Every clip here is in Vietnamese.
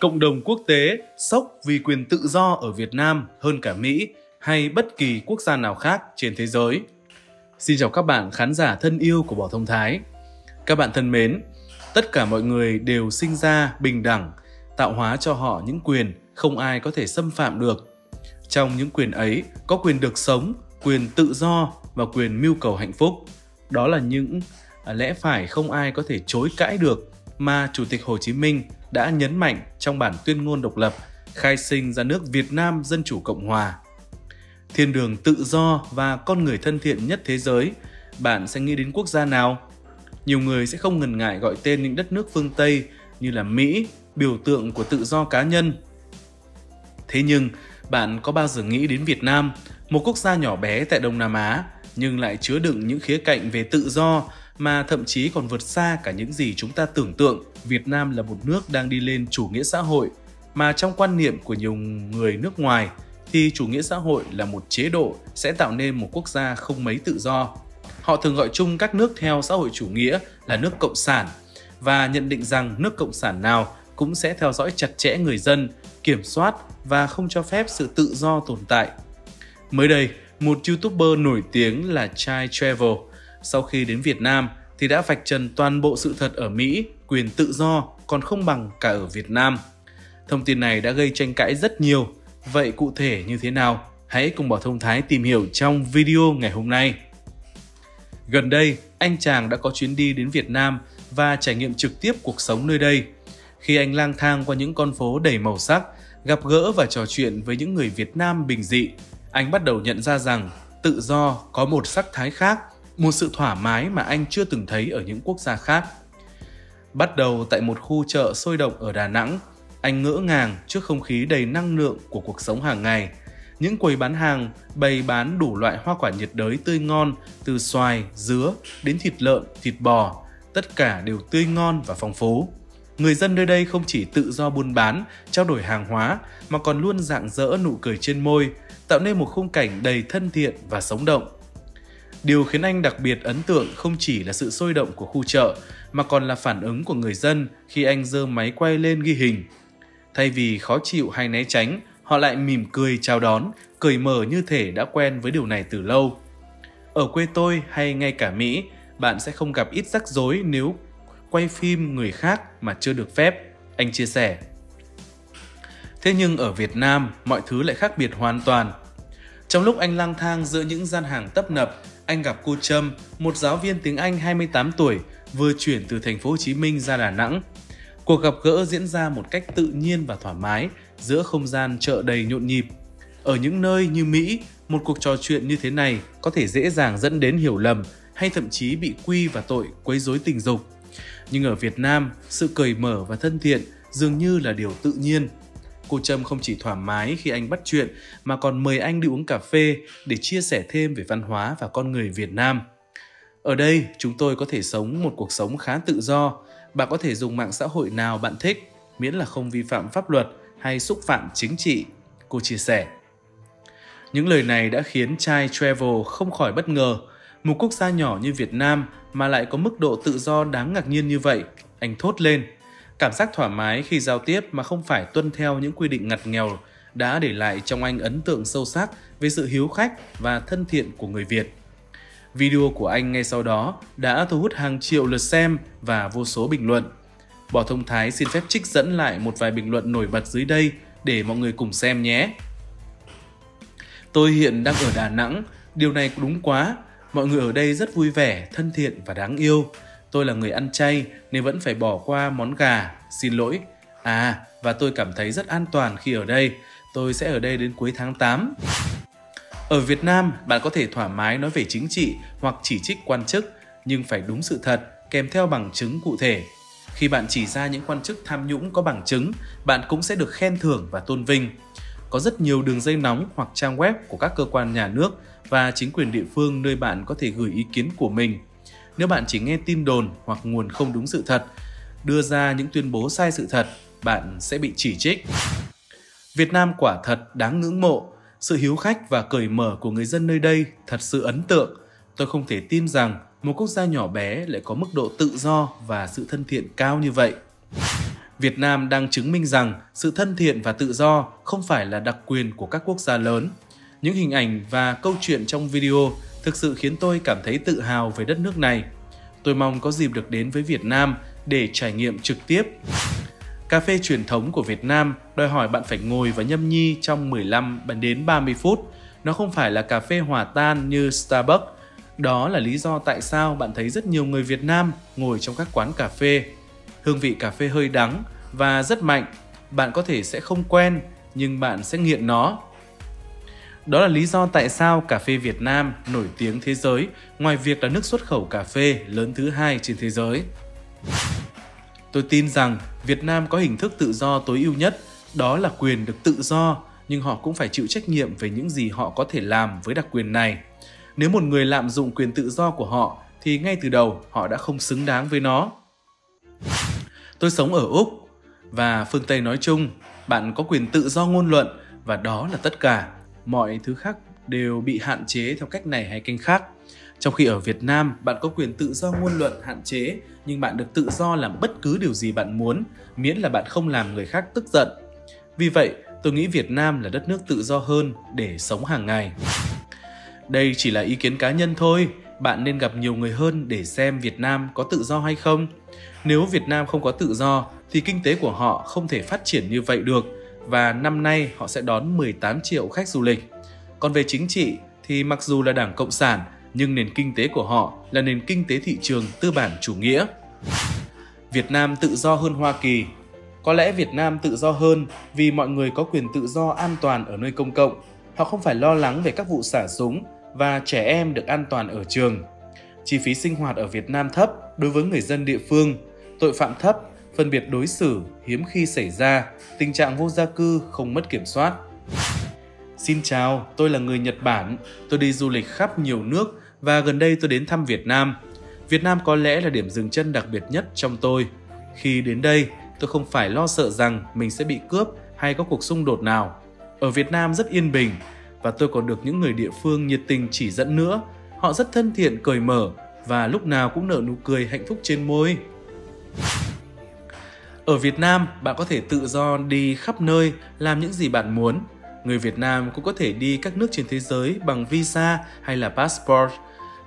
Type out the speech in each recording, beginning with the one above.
cộng đồng quốc tế sốc vì quyền tự do ở Việt Nam hơn cả Mỹ hay bất kỳ quốc gia nào khác trên thế giới. Xin chào các bạn khán giả thân yêu của Bỏ Thông Thái. Các bạn thân mến, tất cả mọi người đều sinh ra bình đẳng, tạo hóa cho họ những quyền không ai có thể xâm phạm được. Trong những quyền ấy có quyền được sống, quyền tự do và quyền mưu cầu hạnh phúc. Đó là những à, lẽ phải không ai có thể chối cãi được mà Chủ tịch Hồ Chí Minh đã nhấn mạnh trong bản tuyên ngôn độc lập khai sinh ra nước Việt Nam Dân Chủ Cộng Hòa. Thiên đường tự do và con người thân thiện nhất thế giới, bạn sẽ nghĩ đến quốc gia nào? Nhiều người sẽ không ngần ngại gọi tên những đất nước phương Tây như là Mỹ, biểu tượng của tự do cá nhân. Thế nhưng, bạn có bao giờ nghĩ đến Việt Nam, một quốc gia nhỏ bé tại Đông Nam Á, nhưng lại chứa đựng những khía cạnh về tự do mà thậm chí còn vượt xa cả những gì chúng ta tưởng tượng. Việt Nam là một nước đang đi lên chủ nghĩa xã hội, mà trong quan niệm của nhiều người nước ngoài thì chủ nghĩa xã hội là một chế độ sẽ tạo nên một quốc gia không mấy tự do. Họ thường gọi chung các nước theo xã hội chủ nghĩa là nước cộng sản và nhận định rằng nước cộng sản nào cũng sẽ theo dõi chặt chẽ người dân, kiểm soát và không cho phép sự tự do tồn tại. Mới đây, một YouTuber nổi tiếng là Chai Travel sau khi đến Việt Nam thì đã vạch trần toàn bộ sự thật ở Mỹ, quyền tự do còn không bằng cả ở Việt Nam. Thông tin này đã gây tranh cãi rất nhiều. Vậy cụ thể như thế nào? Hãy cùng Bảo Thông Thái tìm hiểu trong video ngày hôm nay. Gần đây, anh chàng đã có chuyến đi đến Việt Nam và trải nghiệm trực tiếp cuộc sống nơi đây. Khi anh lang thang qua những con phố đầy màu sắc, gặp gỡ và trò chuyện với những người Việt Nam bình dị, anh bắt đầu nhận ra rằng tự do có một sắc thái khác một sự thoải mái mà anh chưa từng thấy ở những quốc gia khác. Bắt đầu tại một khu chợ sôi động ở Đà Nẵng, anh ngỡ ngàng trước không khí đầy năng lượng của cuộc sống hàng ngày. Những quầy bán hàng bày bán đủ loại hoa quả nhiệt đới tươi ngon từ xoài, dứa đến thịt lợn, thịt bò, tất cả đều tươi ngon và phong phú. Người dân nơi đây không chỉ tự do buôn bán, trao đổi hàng hóa mà còn luôn rạng rỡ nụ cười trên môi, tạo nên một khung cảnh đầy thân thiện và sống động. Điều khiến anh đặc biệt ấn tượng không chỉ là sự sôi động của khu chợ, mà còn là phản ứng của người dân khi anh giơ máy quay lên ghi hình. Thay vì khó chịu hay né tránh, họ lại mỉm cười chào đón, cởi mở như thể đã quen với điều này từ lâu. Ở quê tôi hay ngay cả Mỹ, bạn sẽ không gặp ít rắc rối nếu quay phim người khác mà chưa được phép, anh chia sẻ. Thế nhưng ở Việt Nam, mọi thứ lại khác biệt hoàn toàn. Trong lúc anh lang thang giữa những gian hàng tấp nập, anh gặp cô Trâm, một giáo viên tiếng Anh 28 tuổi, vừa chuyển từ thành phố Hồ Chí Minh ra Đà Nẵng. Cuộc gặp gỡ diễn ra một cách tự nhiên và thoải mái giữa không gian chợ đầy nhộn nhịp. Ở những nơi như Mỹ, một cuộc trò chuyện như thế này có thể dễ dàng dẫn đến hiểu lầm hay thậm chí bị quy và tội quấy rối tình dục. Nhưng ở Việt Nam, sự cởi mở và thân thiện dường như là điều tự nhiên Cô Trâm không chỉ thoải mái khi anh bắt chuyện mà còn mời anh đi uống cà phê để chia sẻ thêm về văn hóa và con người Việt Nam. Ở đây, chúng tôi có thể sống một cuộc sống khá tự do. Bạn có thể dùng mạng xã hội nào bạn thích, miễn là không vi phạm pháp luật hay xúc phạm chính trị, cô chia sẻ. Những lời này đã khiến Chai Travel không khỏi bất ngờ. Một quốc gia nhỏ như Việt Nam mà lại có mức độ tự do đáng ngạc nhiên như vậy. Anh thốt lên – Cảm giác thoải mái khi giao tiếp mà không phải tuân theo những quy định ngặt nghèo đã để lại trong anh ấn tượng sâu sắc về sự hiếu khách và thân thiện của người Việt. Video của anh ngay sau đó đã thu hút hàng triệu lượt xem và vô số bình luận. Bỏ thông thái xin phép trích dẫn lại một vài bình luận nổi bật dưới đây để mọi người cùng xem nhé. Tôi hiện đang ở Đà Nẵng, điều này đúng quá. Mọi người ở đây rất vui vẻ, thân thiện và đáng yêu. Tôi là người ăn chay nên vẫn phải bỏ qua món gà, xin lỗi. À, và tôi cảm thấy rất an toàn khi ở đây. Tôi sẽ ở đây đến cuối tháng 8. Ở Việt Nam, bạn có thể thoải mái nói về chính trị hoặc chỉ trích quan chức, nhưng phải đúng sự thật, kèm theo bằng chứng cụ thể. Khi bạn chỉ ra những quan chức tham nhũng có bằng chứng, bạn cũng sẽ được khen thưởng và tôn vinh. Có rất nhiều đường dây nóng hoặc trang web của các cơ quan nhà nước và chính quyền địa phương nơi bạn có thể gửi ý kiến của mình – nếu bạn chỉ nghe tin đồn hoặc nguồn không đúng sự thật, đưa ra những tuyên bố sai sự thật, bạn sẽ bị chỉ trích. Việt Nam quả thật đáng ngưỡng mộ, sự hiếu khách và cởi mở của người dân nơi đây thật sự ấn tượng. Tôi không thể tin rằng một quốc gia nhỏ bé lại có mức độ tự do và sự thân thiện cao như vậy. Việt Nam đang chứng minh rằng sự thân thiện và tự do không phải là đặc quyền của các quốc gia lớn. Những hình ảnh và câu chuyện trong video thực sự khiến tôi cảm thấy tự hào về đất nước này. Tôi mong có dịp được đến với Việt Nam để trải nghiệm trực tiếp. Cà phê truyền thống của Việt Nam đòi hỏi bạn phải ngồi và nhâm nhi trong 15 đến 30 phút. Nó không phải là cà phê hòa tan như Starbucks. Đó là lý do tại sao bạn thấy rất nhiều người Việt Nam ngồi trong các quán cà phê. Hương vị cà phê hơi đắng và rất mạnh. Bạn có thể sẽ không quen, nhưng bạn sẽ nghiện nó đó là lý do tại sao cà phê Việt Nam nổi tiếng thế giới ngoài việc là nước xuất khẩu cà phê lớn thứ hai trên thế giới. Tôi tin rằng Việt Nam có hình thức tự do tối ưu nhất, đó là quyền được tự do, nhưng họ cũng phải chịu trách nhiệm về những gì họ có thể làm với đặc quyền này. Nếu một người lạm dụng quyền tự do của họ thì ngay từ đầu họ đã không xứng đáng với nó. Tôi sống ở Úc và phương Tây nói chung, bạn có quyền tự do ngôn luận và đó là tất cả mọi thứ khác đều bị hạn chế theo cách này hay cách khác. Trong khi ở Việt Nam, bạn có quyền tự do ngôn luận hạn chế, nhưng bạn được tự do làm bất cứ điều gì bạn muốn, miễn là bạn không làm người khác tức giận. Vì vậy, tôi nghĩ Việt Nam là đất nước tự do hơn để sống hàng ngày. Đây chỉ là ý kiến cá nhân thôi, bạn nên gặp nhiều người hơn để xem Việt Nam có tự do hay không. Nếu Việt Nam không có tự do thì kinh tế của họ không thể phát triển như vậy được và năm nay họ sẽ đón 18 triệu khách du lịch. Còn về chính trị thì mặc dù là Đảng Cộng sản nhưng nền kinh tế của họ là nền kinh tế thị trường tư bản chủ nghĩa. Việt Nam tự do hơn Hoa Kỳ. Có lẽ Việt Nam tự do hơn vì mọi người có quyền tự do an toàn ở nơi công cộng. Họ không phải lo lắng về các vụ xả súng và trẻ em được an toàn ở trường. Chi phí sinh hoạt ở Việt Nam thấp đối với người dân địa phương, tội phạm thấp phân biệt đối xử hiếm khi xảy ra, tình trạng vô gia cư không mất kiểm soát. Xin chào, tôi là người Nhật Bản, tôi đi du lịch khắp nhiều nước và gần đây tôi đến thăm Việt Nam. Việt Nam có lẽ là điểm dừng chân đặc biệt nhất trong tôi. Khi đến đây, tôi không phải lo sợ rằng mình sẽ bị cướp hay có cuộc xung đột nào. Ở Việt Nam rất yên bình và tôi còn được những người địa phương nhiệt tình chỉ dẫn nữa. Họ rất thân thiện, cởi mở và lúc nào cũng nở nụ cười hạnh phúc trên môi. Ở Việt Nam, bạn có thể tự do đi khắp nơi, làm những gì bạn muốn. Người Việt Nam cũng có thể đi các nước trên thế giới bằng visa hay là passport.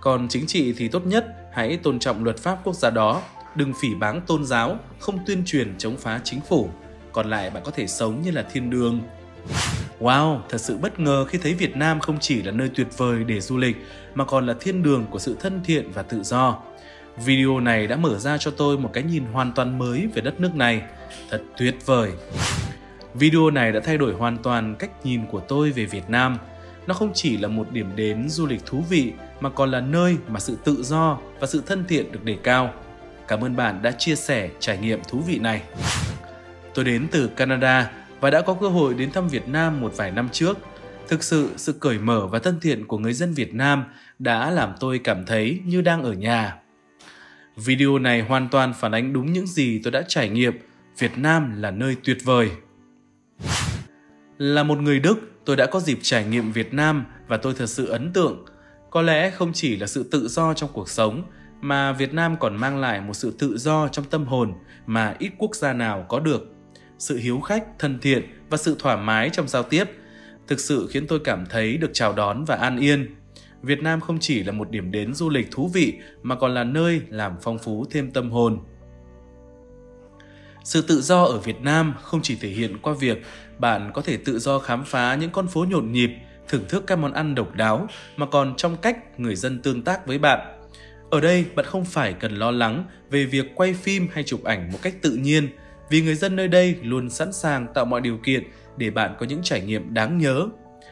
Còn chính trị thì tốt nhất hãy tôn trọng luật pháp quốc gia đó, đừng phỉ báng tôn giáo, không tuyên truyền chống phá chính phủ. Còn lại bạn có thể sống như là thiên đường. Wow, thật sự bất ngờ khi thấy Việt Nam không chỉ là nơi tuyệt vời để du lịch mà còn là thiên đường của sự thân thiện và tự do. Video này đã mở ra cho tôi một cái nhìn hoàn toàn mới về đất nước này. Thật tuyệt vời. Video này đã thay đổi hoàn toàn cách nhìn của tôi về Việt Nam. Nó không chỉ là một điểm đến du lịch thú vị mà còn là nơi mà sự tự do và sự thân thiện được đề cao. Cảm ơn bạn đã chia sẻ trải nghiệm thú vị này. Tôi đến từ Canada và đã có cơ hội đến thăm Việt Nam một vài năm trước. Thực sự, sự cởi mở và thân thiện của người dân Việt Nam đã làm tôi cảm thấy như đang ở nhà. Video này hoàn toàn phản ánh đúng những gì tôi đã trải nghiệm. Việt Nam là nơi tuyệt vời. Là một người Đức, tôi đã có dịp trải nghiệm Việt Nam và tôi thật sự ấn tượng. Có lẽ không chỉ là sự tự do trong cuộc sống, mà Việt Nam còn mang lại một sự tự do trong tâm hồn mà ít quốc gia nào có được. Sự hiếu khách, thân thiện và sự thoải mái trong giao tiếp thực sự khiến tôi cảm thấy được chào đón và an yên. Việt Nam không chỉ là một điểm đến du lịch thú vị mà còn là nơi làm phong phú thêm tâm hồn. Sự tự do ở Việt Nam không chỉ thể hiện qua việc bạn có thể tự do khám phá những con phố nhộn nhịp, thưởng thức các món ăn độc đáo mà còn trong cách người dân tương tác với bạn. Ở đây bạn không phải cần lo lắng về việc quay phim hay chụp ảnh một cách tự nhiên vì người dân nơi đây luôn sẵn sàng tạo mọi điều kiện để bạn có những trải nghiệm đáng nhớ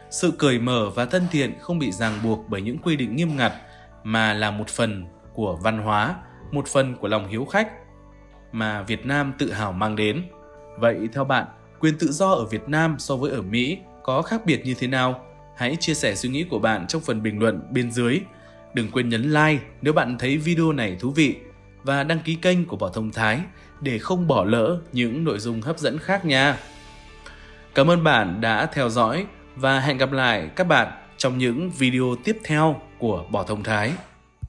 sự cởi mở và thân thiện không bị ràng buộc bởi những quy định nghiêm ngặt, mà là một phần của văn hóa, một phần của lòng hiếu khách mà việt nam tự hào mang đến. Vậy theo bạn, quyền tự do ở việt nam so với ở mỹ có khác biệt như thế nào? Hãy chia sẻ suy nghĩ của bạn trong phần bình luận bên dưới. Đừng quên nhấn like nếu bạn thấy video này thú vị và đăng ký kênh của Bảo Thông Thái để không bỏ lỡ những nội dung hấp dẫn khác nha. Cảm ơn bạn đã theo dõi và hẹn gặp lại các bạn trong những video tiếp theo của Bỏ Thông Thái.